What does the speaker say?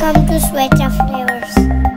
Welcome to Sweater Flavors.